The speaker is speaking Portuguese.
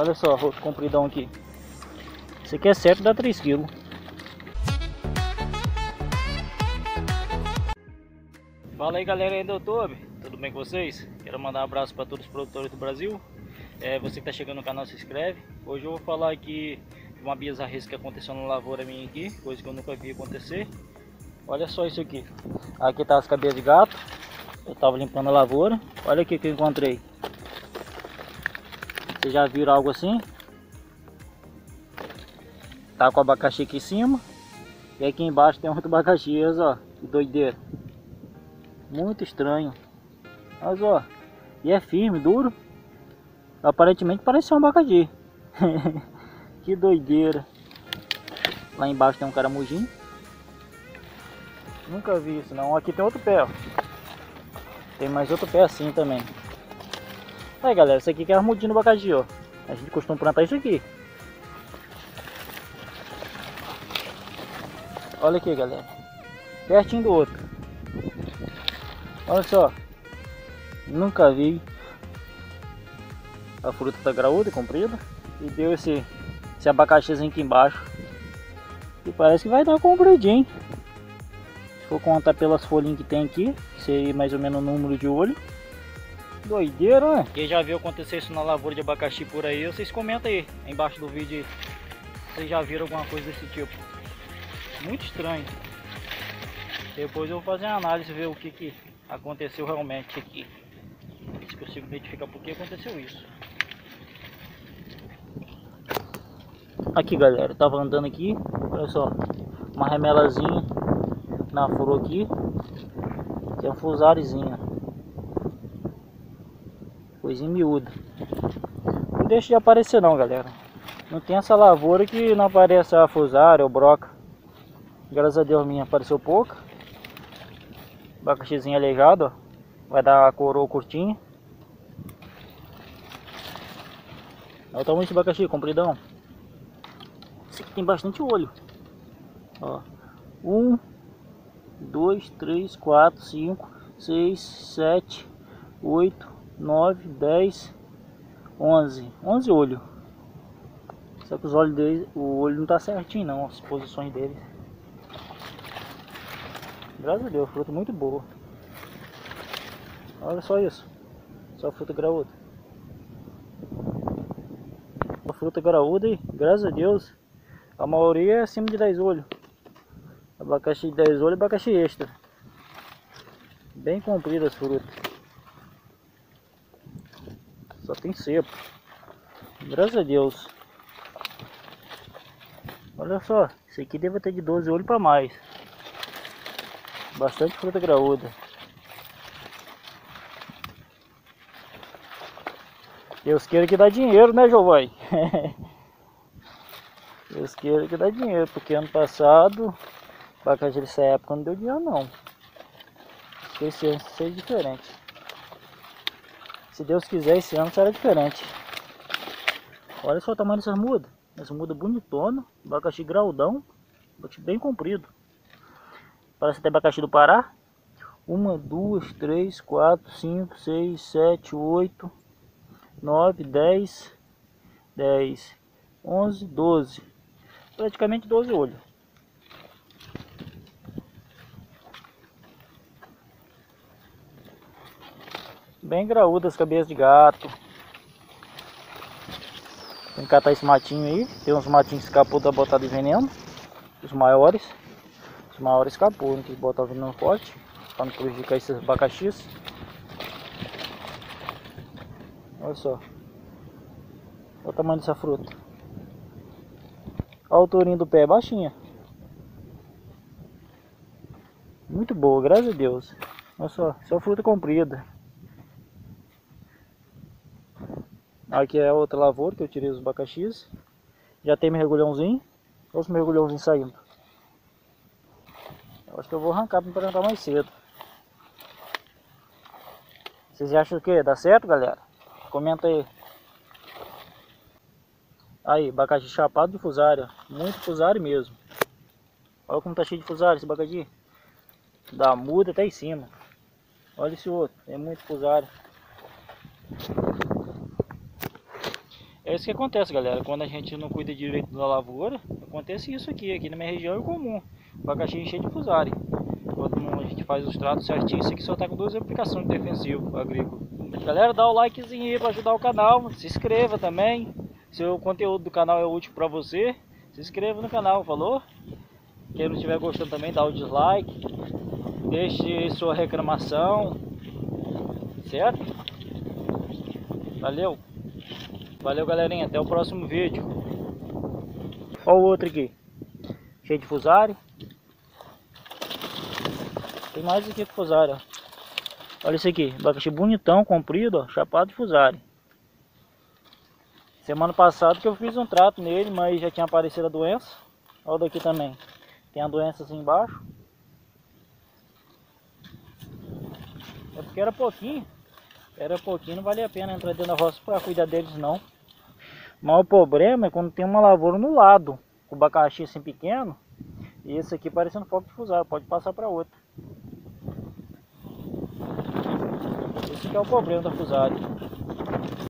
Olha só, compridão aqui. Esse aqui é certo, dá 3 kg. Fala aí galera aí do YouTube, tudo bem com vocês? Quero mandar um abraço para todos os produtores do Brasil. É, você que está chegando no canal, se inscreve. Hoje eu vou falar aqui de uma bizarrice que aconteceu na lavoura minha aqui, coisa que eu nunca vi acontecer. Olha só isso aqui. Aqui tá as cabeças de gato. Eu tava limpando a lavoura. Olha aqui que eu encontrei. Vocês já viram algo assim? Tá com abacaxi aqui em cima. E aqui embaixo tem outro abacaxi, ó. Que doideira. Muito estranho. Mas ó. E é firme, duro. Aparentemente parece um abacaxi. que doideira. Lá embaixo tem um caramujinho. Nunca vi isso não. Aqui tem outro pé, ó. Tem mais outro pé assim também. Aí galera, isso aqui que é armudinho do abacaxi, ó. A gente costuma plantar isso aqui. Olha aqui galera. Pertinho do outro. Olha só. Nunca vi. A fruta tá graúda e comprida. E deu esse, esse abacaxizinho aqui embaixo. E parece que vai dar compridinho. Vou contar pelas folhinhas que tem aqui, seria mais ou menos o número de olho. Doideira, né? Quem já viu acontecer isso na lavoura de abacaxi por aí, vocês comentam aí, embaixo do vídeo. Vocês já viram alguma coisa desse tipo. Muito estranho. Depois eu vou fazer uma análise, ver o que, que aconteceu realmente aqui. Se consigo identificar por que aconteceu isso. Aqui galera, tava andando aqui, olha só, uma remelazinha na furo aqui tem um fusárizinho coisinha miúda. Não deixa de aparecer não galera. Não tem essa lavoura que não aparece a fusária ou broca. Graças a Deus minha apareceu pouca. Abacaxizinho aleijado ó. vai dar a coroa curtinha. Olha o tamanho desse abacaxi compridão. Esse aqui tem bastante olho. Ó. Um 2, 3, 4, 5, 6, 7, 8, 9, 10, 11. 11 olhos. Só que os olhos dele, o olho não tá certinho não, as posições dele. Graças a Deus, fruta muito boa. Olha só isso. Só fruta graúda. A fruta graúda e graças a Deus, a maioria é acima de 10 olhos. Abacaxi 10 olhos e abacaxi extra. Bem compridas as frutas. Só tem cepo. Graças a Deus. Olha só, esse aqui deve ter de 12 olhos para mais. Bastante fruta graúda. Deus queira que dá dinheiro, né, Giovanni? Deus queira que dá dinheiro, porque ano passado Abacaxi dessa época não deu dinheiro não. Esse ano seja diferente. Se Deus quiser, esse ano será diferente. Olha só o tamanho dessas mudas. Essa muda bonitona. Abacaxi graudão. Abacaxi bem comprido. Parece até abacaxi do Pará. Uma, duas, três, quatro, cinco, seis, sete, oito, nove, dez, dez, onze, doze. Praticamente doze olhos. Bem graúdas, cabeças de gato. Tem que catar esse matinho aí. Tem uns matinhos que escapou da botada de veneno. Os maiores. Os maiores escapou, tem que botar o veneno forte. Para não prejudicar esses abacaxis. Olha só. Olha o tamanho dessa fruta. A alturinha do pé é baixinha. Muito boa, graças a Deus. Olha só, só fruta comprida. Aqui é outra lavoura que eu tirei os abacaxis. Já tem mergulhãozinho. Olha os mergulhãozinhos saindo. Eu acho que eu vou arrancar para plantar mais cedo. Vocês acham o que? Dá certo, galera? Comenta aí. Aí, abacaxi chapado de fusária. Muito fusário mesmo. Olha como tá cheio de fusário esse abacaxi. Da muda até em cima. Olha esse outro. É muito fusário. É isso que acontece, galera. Quando a gente não cuida direito da lavoura, acontece isso aqui. Aqui na minha região é comum. Abacaxi cheio de fusari. Quando a gente faz os tratos certinhos, isso aqui só tá com duas aplicações de defensivo agrícola. Galera, dá o likezinho aí para ajudar o canal. Se inscreva também. Se o conteúdo do canal é útil para você, se inscreva no canal, falou? Quem não estiver gostando também, dá o dislike. Deixe sua reclamação. Certo? Valeu. Valeu, galerinha. Até o próximo vídeo. Olha o outro aqui. Cheio de fusário. Tem mais aqui que fusário, ó. Olha isso aqui, abacaxi bonitão, comprido, ó, chapado de fusário. Semana passada que eu fiz um trato nele, mas já tinha aparecido a doença. Olha o daqui também. Tem a doença assim embaixo. É porque era pouquinho. Era pouquinho, não valia a pena entrar dentro da roça para cuidar deles não. Mas o problema é quando tem uma lavoura no lado, com o abacaxi assim pequeno, e esse aqui parecendo foco de fusário, pode passar para outra. Esse é o problema da fusária.